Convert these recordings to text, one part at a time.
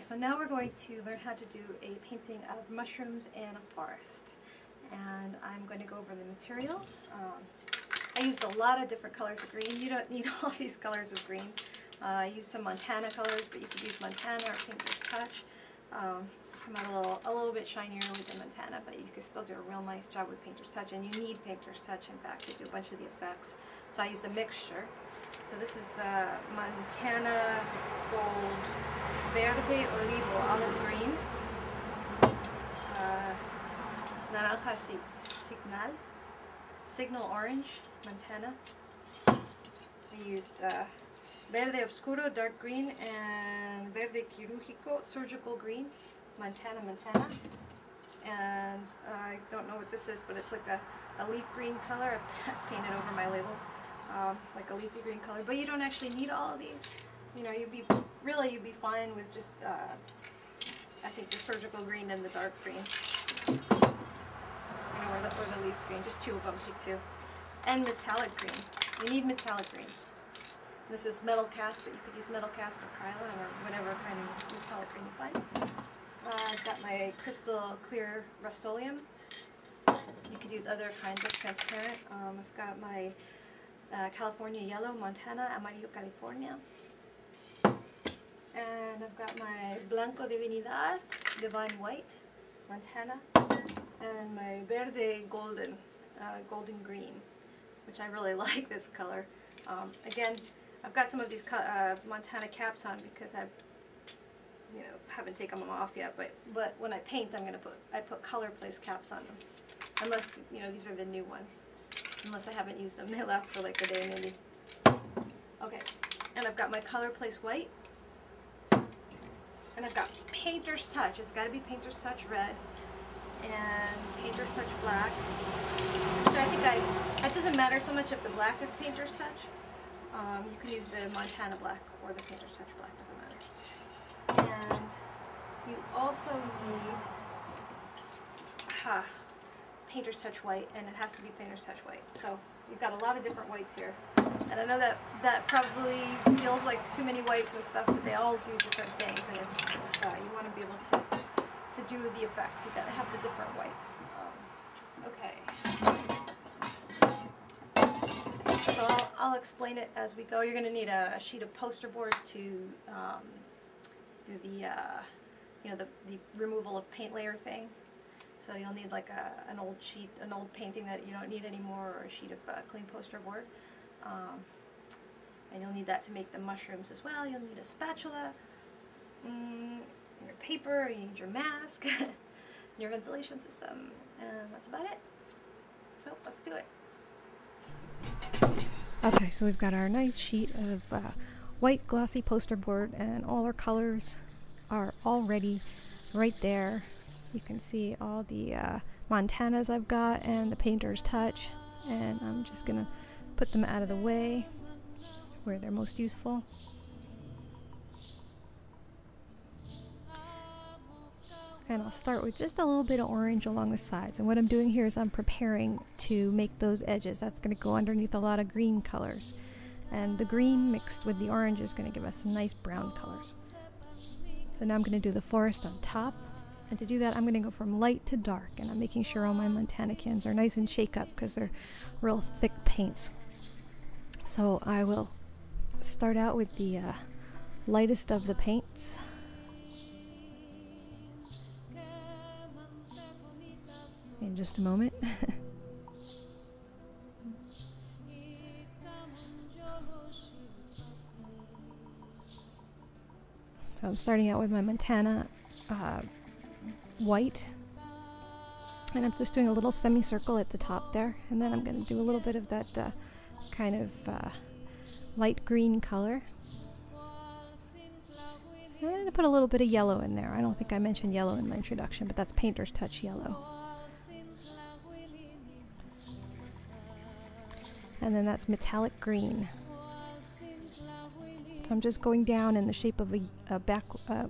So now we're going to learn how to do a painting of mushrooms in a forest. And I'm going to go over the materials. Um, I used a lot of different colors of green. You don't need all these colors of green. Uh, I used some Montana colors, but you could use Montana or Painter's Touch. Um, come out a little, a little bit shinier with the Montana, but you can still do a real nice job with Painter's Touch. And you need Painter's Touch, in fact, to do a bunch of the effects. So I used a mixture. So this is uh, Montana Gold Verde Olivo Olive Green, uh, Naranja Signal, Signal Orange, Montana. I used uh, Verde Obscuro, Dark Green, and Verde Quirúrgico, Surgical Green, Montana, Montana. And I don't know what this is, but it's like a, a leaf green color. I painted over my label um, like a leafy green color. But you don't actually need all of these. You know, you'd be, really you'd be fine with just, uh, I think the surgical green and the dark green. You know, or the, or the leaf green, just two of them, pick two. And metallic green. You need metallic green. This is metal cast, but you could use metal cast or Krylon or whatever kind of metallic green you find. Uh, I've got my crystal clear Rust-Oleum. You could use other kinds of transparent. Um, I've got my uh, California Yellow, Montana, Amarillo, California. And I've got my Blanco Divinidad, Divine White, Montana. And my Verde Golden, uh, Golden Green, which I really like this color. Um, again, I've got some of these uh, Montana caps on because I've, you know, haven't taken them off yet. But but when I paint, I'm gonna put I put color place caps on them, unless you know these are the new ones. Unless I haven't used them. They last for like a day maybe. Okay, and I've got my color place white. And I've got Painter's Touch. It's got to be Painter's Touch red. And Painter's Touch black. So I think I, it doesn't matter so much if the black is Painter's Touch. Um, you can use the Montana black or the Painter's Touch black, doesn't matter. And you also need, ha, Painter's Touch White, and it has to be Painter's Touch White. So you've got a lot of different whites here. And I know that that probably feels like too many whites and stuff, but they all do different things. And if, if uh, you want to be able to, to do the effects, you've got to have the different whites. Um, okay. So I'll, I'll, explain it as we go. You're going to need a, a, sheet of poster board to um, do the, uh, you know, the, the removal of paint layer thing. So you'll need like a, an old sheet, an old painting that you don't need anymore, or a sheet of uh, clean poster board. Um, and you'll need that to make the mushrooms as well. You'll need a spatula, mm, your paper, you need your mask, your ventilation system, and that's about it. So let's do it. Okay, so we've got our nice sheet of uh, white glossy poster board and all our colors are already right there you can see all the uh, Montanas I've got and the Painter's Touch and I'm just gonna put them out of the way where they're most useful. And I'll start with just a little bit of orange along the sides. And what I'm doing here is I'm preparing to make those edges. That's to go underneath a lot of green colors. And the green mixed with the orange is to give us some nice brown colors. So now I'm to do the forest on top. And to do that, I'm going to go from light to dark, and I'm making sure all my Montana cans are nice and shake up because they're real thick paints. So I will start out with the uh, lightest of the paints. In just a moment. so I'm starting out with my Montana uh, white. And I'm just doing a little semicircle at the top there. And then I'm going to do a little bit of that uh, kind of uh, light green color. I'm going to put a little bit of yellow in there. I don't think I mentioned yellow in my introduction, but that's Painter's Touch Yellow. And then that's metallic green. So I'm just going down in the shape of a, a back uh,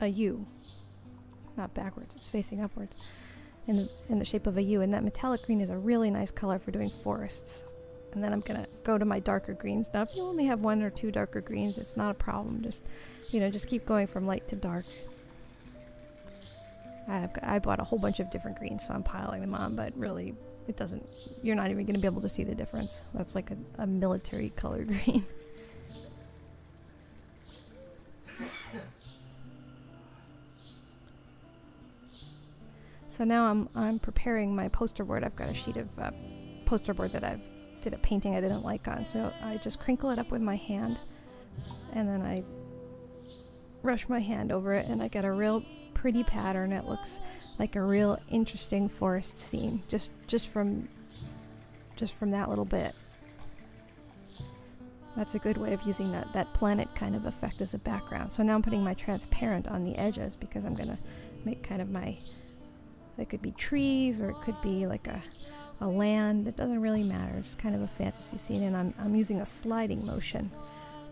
a U not backwards, it's facing upwards in the, in the shape of a U. And that metallic green is a really nice color for doing forests. And then I'm to go to my darker greens. Now, if you only have one or two darker greens, it's not a problem. Just, you know, just keep going from light to dark. I've, I bought a whole bunch of different greens, so I'm piling them on, but really, it doesn't, you're not even to be able to see the difference. That's like a, a military color green. So now I'm I'm preparing my poster board. I've got a sheet of uh, poster board that I've did a painting I didn't like on. So I just crinkle it up with my hand, and then I rush my hand over it, and I get a real pretty pattern. It looks like a real interesting forest scene just just from just from that little bit. That's a good way of using that, that planet kind of effect as a background. So now I'm putting my transparent on the edges because I'm going to make kind of my it could be trees or it could be like a, a land. It doesn't really matter. It's kind of a fantasy scene, and I'm, I'm using a sliding motion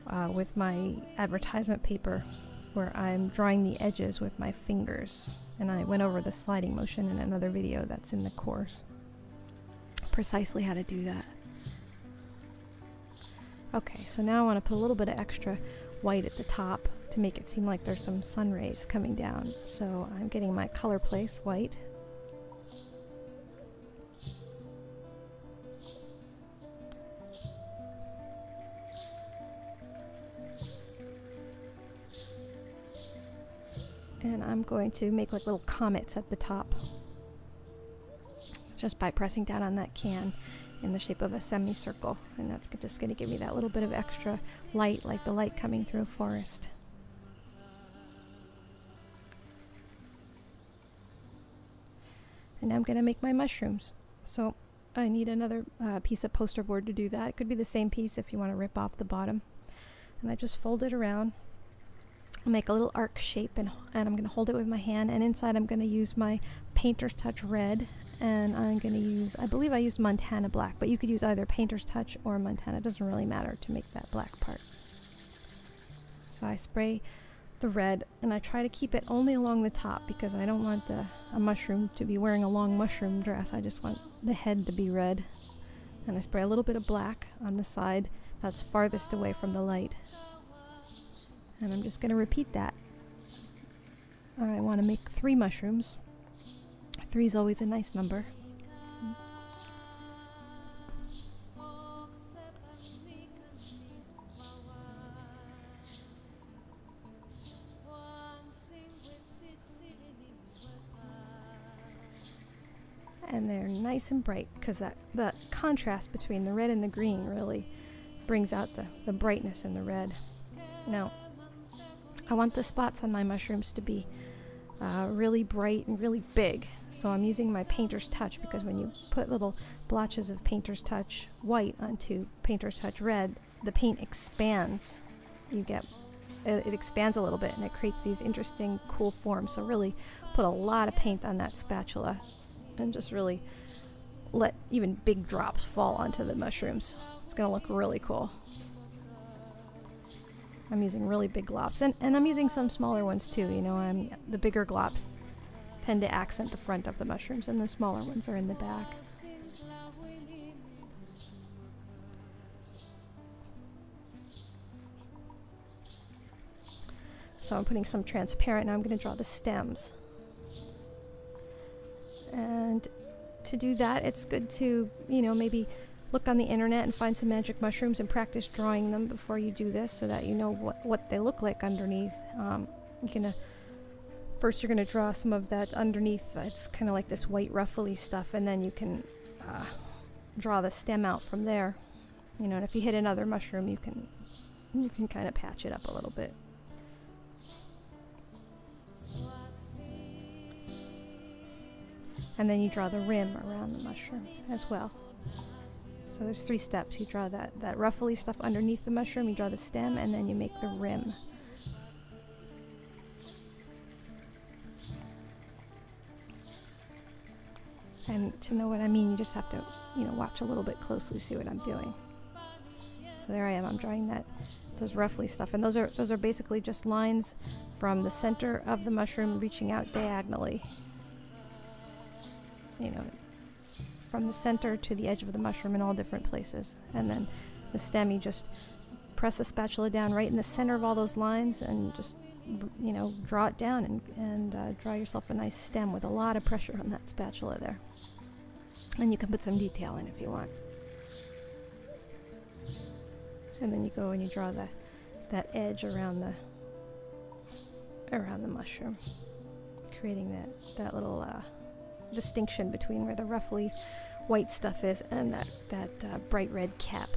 uh, with my advertisement paper where I'm drawing the edges with my fingers. And I went over the sliding motion in another video that's in the course. Precisely how to do that. Okay, so now I want to put a little bit of extra white at the top to make it seem like there's some sun rays coming down. So I'm getting my color place white and I'm going to make like little comets at the top just by pressing down on that can in the shape of a semicircle and that's just going to give me that little bit of extra light like the light coming through a forest. And I'm going to make my mushrooms. So I need another uh, piece of poster board to do that. It could be the same piece if you want to rip off the bottom. And I just fold it around make a little arc shape and, and I'm going to hold it with my hand and inside I'm going to use my painter's touch red and I'm going to use I believe I used Montana black but you could use either painter's touch or Montana. It doesn't really matter to make that black part. So I spray the red and I try to keep it only along the top because I don't want a, a mushroom to be wearing a long mushroom dress. I just want the head to be red. And I spray a little bit of black on the side that's farthest away from the light and I'm just going to repeat that. I want to make three mushrooms. Three is always a nice number. and they're nice and bright because that the contrast between the red and the green really brings out the, the brightness in the red. Now, I want the spots on my mushrooms to be uh, really bright and really big. So I'm using my painter's touch because when you put little blotches of painter's touch white onto painter's touch red, the paint expands. You get it, it expands a little bit and it creates these interesting cool forms. So really put a lot of paint on that spatula and just really let even big drops fall onto the mushrooms. It's going to look really cool. I'm using really big globs, and, and I'm using some smaller ones too. You know, I'm, the bigger globs tend to accent the front of the mushrooms, and the smaller ones are in the back. So I'm putting some transparent, now I'm going to draw the stems. And to do that, it's good to, you know, maybe look on the internet and find some magic mushrooms and practice drawing them before you do this so that you know what, what they look like underneath. Um, you're gonna first you're gonna draw some of that underneath. it's kind of like this white ruffly stuff, and then you can uh, draw the stem out from there. You know, and if you hit another mushroom, you can you can kind of patch it up a little bit. And then you draw the rim around the mushroom as well. So there's three steps. You draw that, that ruffly stuff underneath the mushroom, you draw the stem, and then you make the rim. And to know what I mean, you just have to, you know, watch a little bit closely, see what I'm doing. So there I am. I'm drawing that, those ruffly stuff, and those are those are basically just lines from the center of the mushroom reaching out diagonally. You know, from the center to the edge of the mushroom in all different places. And then the stem, you just press the spatula down right in the center of all those lines and just, you know, draw it down and, and uh, draw yourself a nice stem with a lot of pressure on that spatula there. And you can put some detail in if you want. And then you go and you draw the, that edge around the around the mushroom, creating that, that little uh, distinction between where the roughly white stuff is and that, that uh, bright red cap.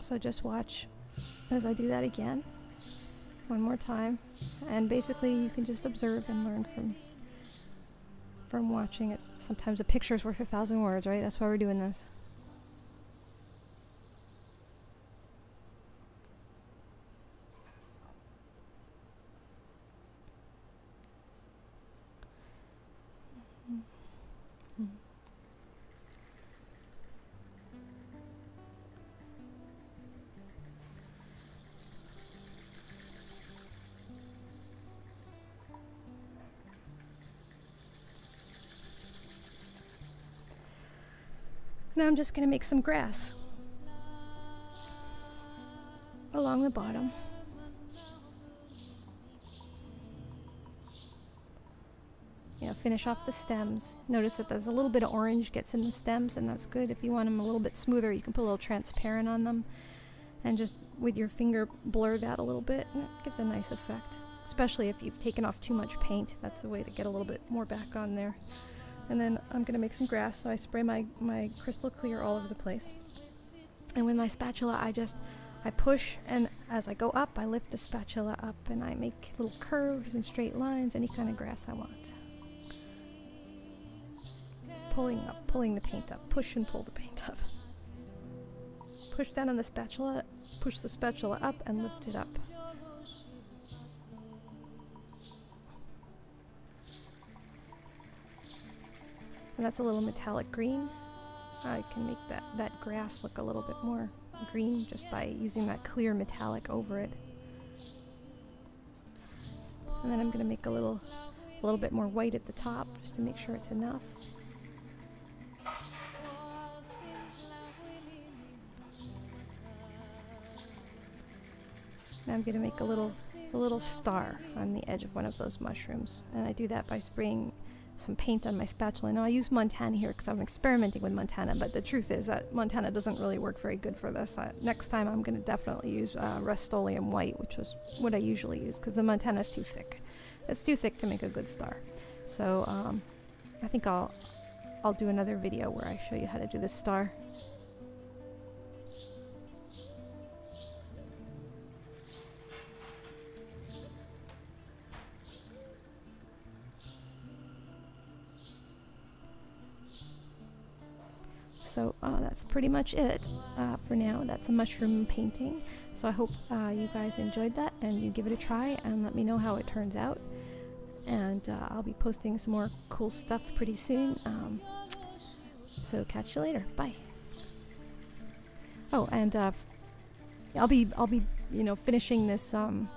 So just watch as I do that again, one more time, and basically you can just observe and learn from from watching it. Sometimes a picture is worth a thousand words, right? That's why we're doing this. Now I'm just going to make some grass along the bottom. You know, finish off the stems. Notice that there's a little bit of orange gets in the stems, and that's good. If you want them a little bit smoother, you can put a little transparent on them, and just with your finger blur that a little bit, and it gives a nice effect. Especially if you've taken off too much paint, that's a way to get a little bit more back on there. And then I'm gonna make some grass, so I spray my, my crystal clear all over the place. And with my spatula, I just, I push, and as I go up, I lift the spatula up, and I make little curves and straight lines, any kind of grass I want. Pulling up, pulling the paint up, push and pull the paint up. Push down on the spatula, push the spatula up, and lift it up. And that's a little metallic green. I can make that, that grass look a little bit more green just by using that clear metallic over it. And then I'm going to make a little, a little bit more white at the top just to make sure it's enough. I'm going to make a little, a little star on the edge of one of those mushrooms. And I do that by spraying some paint on my spatula. Now I use Montana here because I'm experimenting with Montana, but the truth is that Montana doesn't really work very good for this. Uh, next time I'm going to definitely use uh, Rust-Oleum White, which was what I usually use because the Montana is too thick. It's too thick to make a good star. So um, I think I'll I'll do another video where I show you how to do this star. So uh, that's pretty much it uh, for now. That's a mushroom painting. So I hope uh, you guys enjoyed that and you give it a try and let me know how it turns out. And uh, I'll be posting some more cool stuff pretty soon. Um, so catch you later. Bye. Oh, and uh, I'll be I'll be you know finishing this. Um,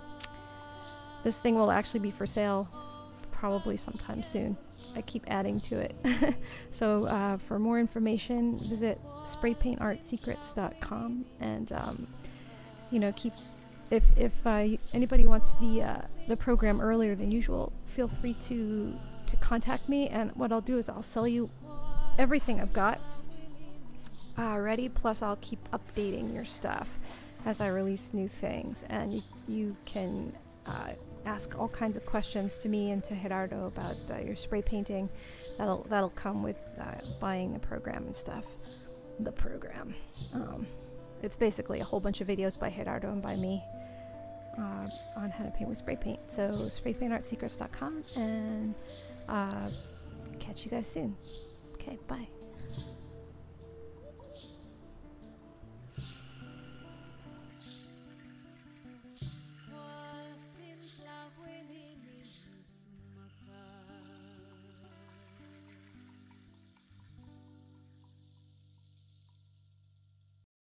this thing will actually be for sale probably sometime soon. I keep adding to it. so uh, for more information, visit spraypaintartsecrets.com and um, you know keep if if uh, anybody wants the uh, the program earlier than usual, feel free to to contact me. And what I'll do is I'll sell you everything I've got already. Plus, I'll keep updating your stuff as I release new things, and you you can uh, ask all kinds of questions to me and to Gerardo about uh, your spray painting. That'll that'll come with uh, buying the program and stuff. The program. Um, it's basically a whole bunch of videos by Gerardo and by me uh, on how to paint with spray paint. So spraypaintartsecrets.com and uh, catch you guys soon. Okay, bye.